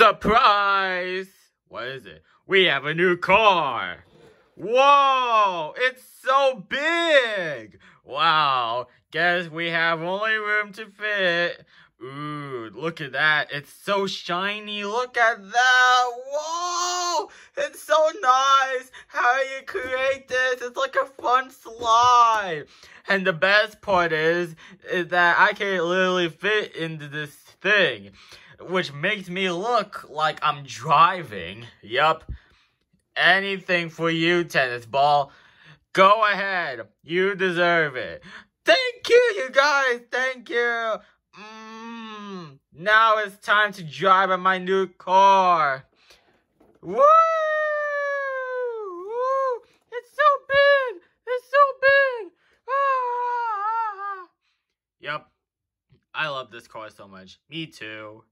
Surprise! What is it? We have a new car! Whoa! It's so big! Wow! Guess we have only room to fit. Ooh, look at that. It's so shiny. Look at that. Whoa! It's so nice. How you create this? It's like a fun slide. And the best part is, is that I can literally fit into this thing. Which makes me look like I'm driving. Yup. Anything for you, tennis ball. Go ahead. You deserve it. Thank you, you guys. Thank you. Mmm. Now it's time to drive in my new car. Woo! Woo! It's so big. It's so big. Ah! Yep. I love this car so much. Me too.